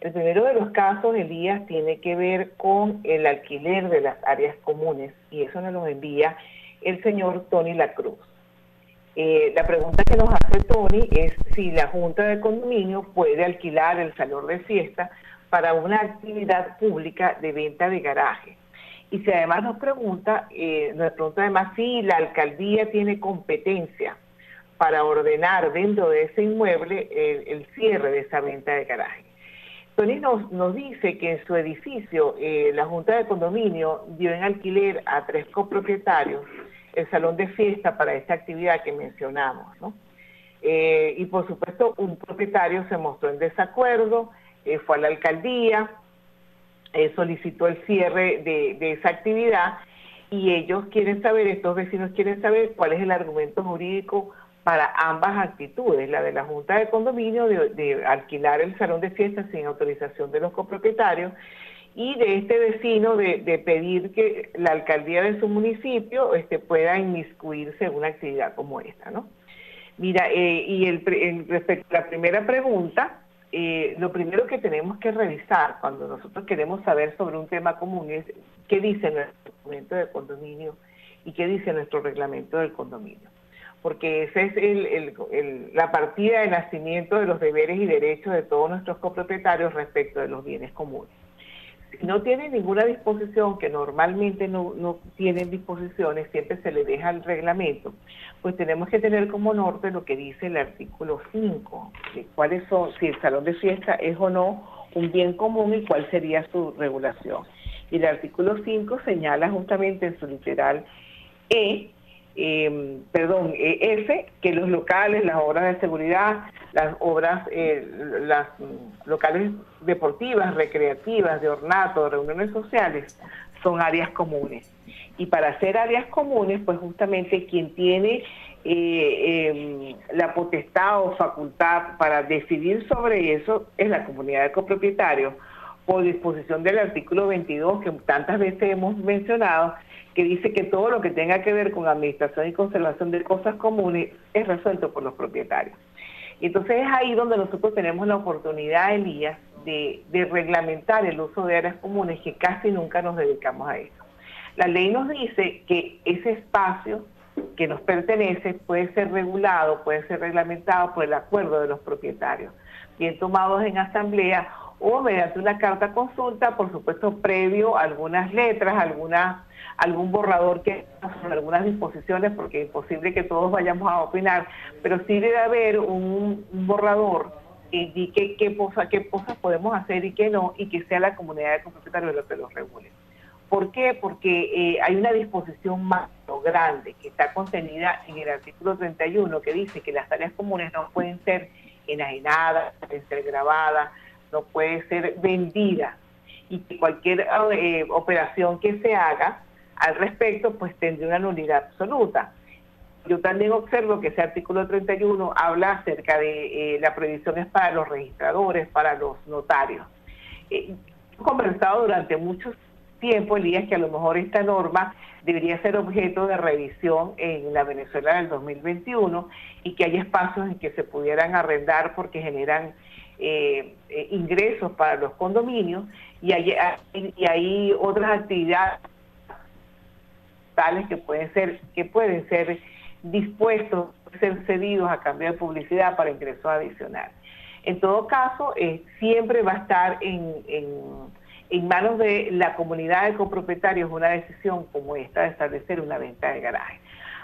El primero de los casos, Elías, tiene que ver con el alquiler de las áreas comunes y eso nos lo envía el señor Tony Lacruz. Eh, la pregunta que nos hace Tony es si la Junta de Condominio puede alquilar el salón de fiesta para una actividad pública de venta de garaje. Y si además nos pregunta, eh, nos pregunta además si la alcaldía tiene competencia para ordenar dentro de ese inmueble el, cierre de esa venta de garaje. Tony nos, dice que en su edificio eh, la Junta de Condominio dio en alquiler a tres copropietarios el salón de fiesta para esta actividad que mencionamos, ¿no? Eh, y por supuesto un propietario se mostró en desacuerdo, eh, fue a la alcaldía, solicitó el cierre de, esa actividad y ellos quieren saber, estos vecinos quieren saber cuál es el argumento jurídico para ambas actitudes, la de la Junta de Condominio de, alquilar el salón de fiesta sin autorización de los copropietarios y de este vecino de, pedir que la alcaldía de su municipio este, pueda inmiscuirse en una actividad como esta, ¿no? Mira, eh, y el, respecto a la primera pregunta, eh, lo primero que tenemos que revisar cuando nosotros queremos saber sobre un tema común es qué dice nuestro documento de condominio y qué dice nuestro reglamento del condominio. Porque esa es el, la partida de nacimiento de los deberes y derechos de todos nuestros copropietarios respecto de los bienes comunes si no tiene ninguna disposición, que normalmente no, tienen disposiciones, siempre se le deja el reglamento, pues tenemos que tener como norte lo que dice el artículo 5, de cuáles son, si el salón de fiesta es o no un bien común y cuál sería su regulación. Y el artículo 5 señala justamente en su literal E eh, perdón, eh, F, que los locales, las obras de seguridad, las obras, eh, las locales deportivas, recreativas, de ornato, reuniones sociales, son áreas comunes. Y para hacer áreas comunes, pues justamente quien tiene eh, em, la potestad o facultad para decidir sobre eso es la comunidad de copropietarios, por disposición del artículo 22 que tantas veces hemos mencionado, que dice que todo lo que tenga que ver con administración y conservación de cosas comunes es resuelto por los propietarios. Y entonces es ahí donde nosotros tenemos la oportunidad, Elías, de, de reglamentar el uso de áreas comunes que casi nunca nos dedicamos a eso. La ley nos dice que ese espacio que nos pertenece puede ser regulado, puede ser reglamentado por el acuerdo de los propietarios, bien tomados en asamblea o mediante una carta consulta, por supuesto previo a algunas letras, alguna, algún borrador que algunas disposiciones, porque es imposible que todos vayamos a opinar, pero sí debe haber un, borrador que indique qué, cosa, qué cosas podemos hacer y qué no, y que sea la comunidad de propietarios lo que los regule. ¿Por qué? Porque eh, hay una disposición más grande que está contenida en el artículo 31 que dice que las áreas comunes no pueden ser enajenadas, pueden ser grabadas, no puede ser vendida y que cualquier eh, operación que se haga al respecto pues tendría una nulidad absoluta. Yo también observo que ese artículo 31 habla acerca de eh, la para los registradores, para los notarios. Eh, he conversado durante mucho tiempo, Elías, que a lo mejor esta norma debería ser objeto de revisión en la Venezuela del 2021 y que hay espacios en que se pudieran arrendar porque generan eh, eh, ingresos para los condominios y hay, y hay otras actividades tales que pueden ser que pueden ser dispuestos ser cedidos a cambio de publicidad para ingresos adicionales. En todo caso, eh, siempre va a estar en, en, manos de la comunidad de copropietarios una decisión como esta de establecer una venta de garaje.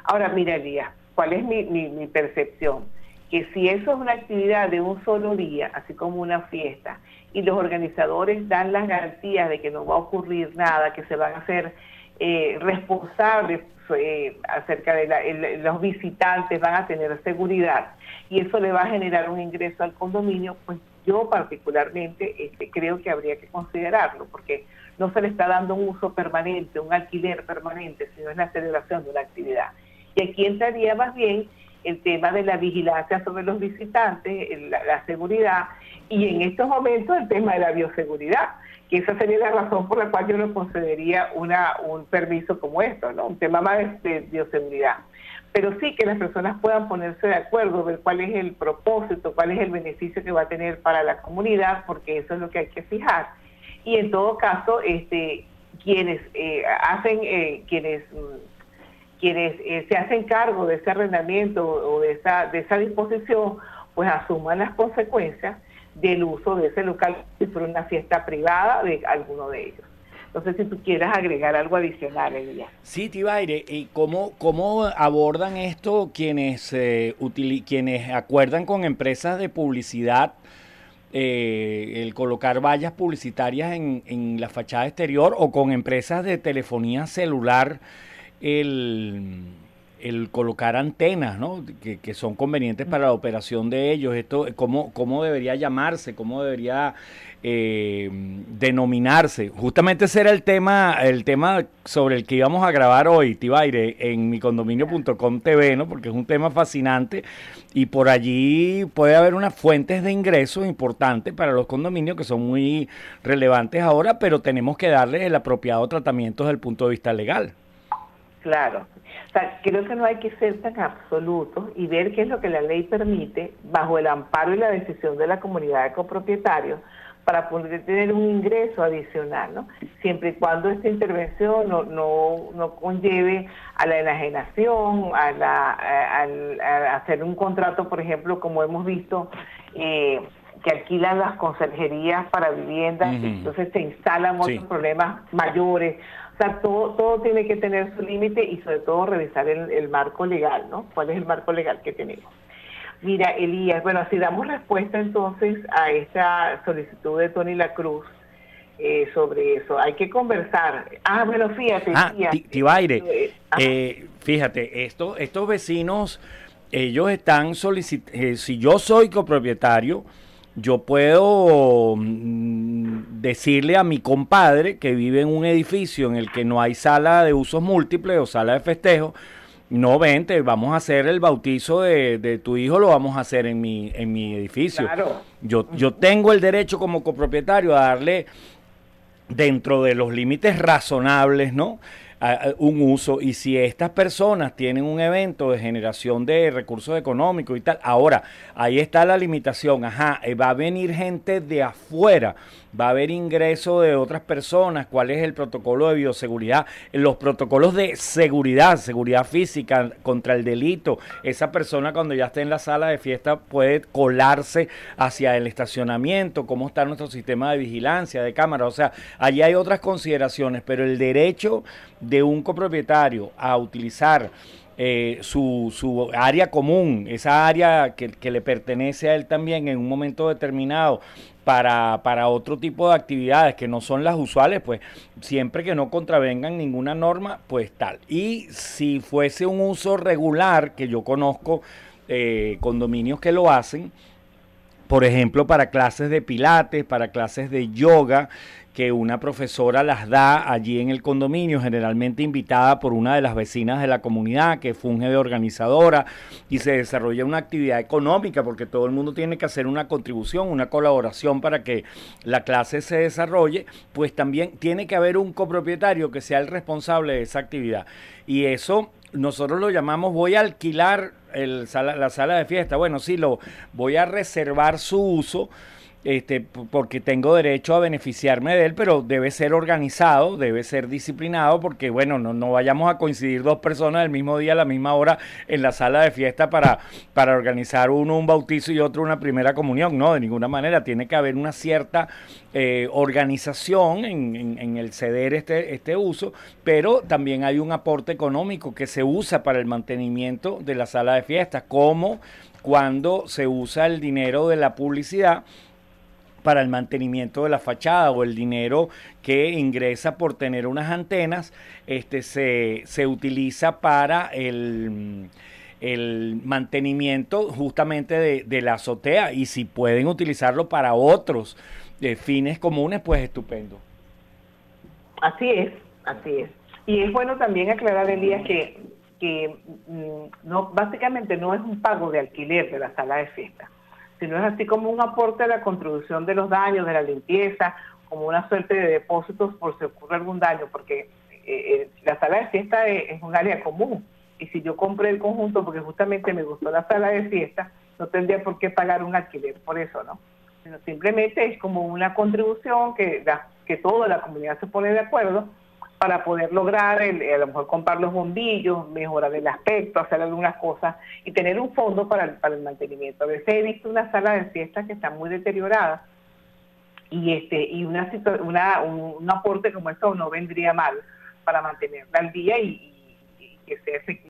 Ahora, mira, Elías, ¿cuál es mi, mi, mi percepción? Que si eso es una actividad de un solo día, así como una fiesta, y los organizadores dan las garantías de que no va a ocurrir nada, que se van a hacer eh, responsables eh, acerca de los visitantes, van a tener seguridad, y eso le va a generar un ingreso al condominio, pues yo particularmente este, creo que habría que considerarlo, porque no se le está dando un uso permanente, un alquiler permanente, sino es la celebración de una actividad. Y aquí entraría más bien el tema de la vigilancia sobre los visitantes, la, seguridad y en estos momentos el tema de la bioseguridad, que esa sería la razón por la cual yo no concedería una, un permiso como esto, ¿no? un tema más de, bioseguridad. pero sí que las personas puedan ponerse de acuerdo, ver cuál es el propósito, cuál es el beneficio que va a tener para la comunidad, porque eso es lo que hay que fijar. Y en todo caso, este, quienes eh, hacen, eh, quienes mm, quienes eh, se hacen cargo de ese arrendamiento o de esa, de esa disposición, pues asuman las consecuencias del uso de ese local si fuera una fiesta privada de alguno de ellos. No sé si tú quieras agregar algo adicional, Elías. Sí, Tibaire, ¿y cómo, abordan esto quienes, eh, quienes acuerdan con empresas de publicidad eh, el colocar vallas publicitarias en, en la fachada exterior o con empresas de telefonía celular el el colocar antenas, ¿no? Que, son convenientes para la operación de ellos. Esto, ¿cómo, cómo debería llamarse? ¿Cómo debería eh, denominarse? Justamente ese era el tema, el tema sobre el que íbamos a grabar hoy, Tibaire, en mi condominio.com TV, ¿no? Porque es un tema fascinante y por allí puede haber unas fuentes de ingresos importantes para los condominios que son muy relevantes ahora, pero tenemos que darles el apropiado tratamiento desde el punto de vista legal. Claro. O sea, creo que no hay que ser tan absolutos y ver qué es lo que la ley permite bajo el amparo y la decisión de la comunidad de copropietarios para poder tener un ingreso adicional, ¿no? Siempre y cuando esta intervención no, no, no conlleve a la enajenación, a, la, a, hacer un contrato, por ejemplo, como hemos visto, eh, que alquilan las conserjerías para viviendas, entonces se instalan otros problemas mayores. O sea, todo, todo tiene que tener su límite y sobre todo revisar el, marco legal, ¿no? ¿Cuál es el marco legal que tenemos? Mira, Elías, bueno, si damos respuesta entonces a esta solicitud de Tony La Cruz eh, sobre eso, hay que conversar. Ah, bueno, fíjate. Ah, Tibaire, eh, eh, fíjate, esto, estos vecinos, ellos están solicitando, si yo soy copropietario, yo puedo mm, decirle a mi compadre que vive en un edificio en el que no hay sala de usos múltiples o sala de festejo, no vente, vamos a hacer el bautizo de, tu hijo, lo vamos a hacer en mi, en mi edificio. Yo, yo tengo el derecho como copropietario a darle dentro de los límites razonables, ¿no? Un uso. Y si estas personas tienen un evento de generación de recursos económicos y tal, ahora ahí está la limitación, ajá, eh, va a venir gente de afuera va a haber ingreso de otras personas, cuál es el protocolo de bioseguridad, los protocolos de seguridad, seguridad física contra el delito. Esa persona cuando ya esté en la sala de fiesta puede colarse hacia el estacionamiento, cómo está nuestro sistema de vigilancia, de cámara. O sea, allí hay otras consideraciones, pero el derecho de un copropietario a utilizar eh, su, su, área común, esa área que, que, le pertenece a él también en un momento determinado, para, para otro tipo de actividades que no son las usuales, pues siempre que no contravengan ninguna norma, pues tal. Y si fuese un uso regular, que yo conozco eh, condominios que lo hacen, por ejemplo, para clases de pilates, para clases de yoga, que una profesora las da allí en el condominio, generalmente invitada por una de las vecinas de la comunidad que funge de organizadora y se desarrolla una actividad económica porque todo el mundo tiene que hacer una contribución, una colaboración para que la clase se desarrolle, pues también tiene que haber un copropietario que sea el responsable de esa actividad. Y eso nosotros lo llamamos voy a alquilar el la sala de fiesta. Bueno, sí, lo voy a reservar su uso este, porque tengo derecho a beneficiarme de él, pero debe ser organizado, debe ser disciplinado, porque bueno, no, no vayamos a coincidir dos personas el mismo día a la misma hora en la sala de fiesta para, para organizar uno un bautizo y otro una primera comunión. No, de ninguna manera, tiene que haber una cierta eh, organización en, en, el ceder este, este uso, pero también hay un aporte económico que se usa para el mantenimiento de la sala de fiesta, como cuando se usa el dinero de la publicidad para el mantenimiento de la fachada o el dinero que ingresa por tener unas antenas, este se, se utiliza para el, el mantenimiento justamente de, la azotea y si pueden utilizarlo para otros eh, fines comunes, pues estupendo. Así es, así es. Y es bueno también aclarar, Elías, que, que mm, no, básicamente no es un pago de alquiler de la sala de fiesta sino es así como un aporte a la contribución de los daños, de la limpieza, como una suerte de depósitos por si ocurre algún daño, porque eh, eh, la sala de fiesta es, un área común y si yo compré el conjunto porque justamente me gustó la sala de fiesta, no tendría por qué pagar un alquiler por eso, ¿no? simplemente es como una contribución que, que toda la comunidad se pone de acuerdo para poder lograr, el, a lo mejor comprar los bombillos, mejorar el aspecto, hacer algunas cosas y tener un fondo para el, para el mantenimiento. A veces he visto una sala de fiesta que está muy deteriorada y este y una, una un, aporte como esto no vendría mal para mantenerla al día y, y que sea efectivo.